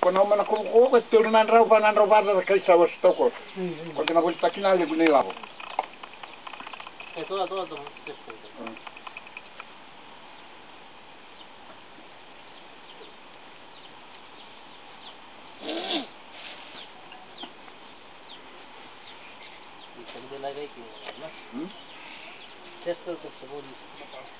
κονόμενα κομμουκού, και το λέμε να ρωβάνε, να ρωβάνε, να κρύσει από στόχο. Ότι να βοηθάει την άλλη γουνή λάβω. Ε, τώρα, τώρα το Θέλω να δείξω. Θέλω να δείξω.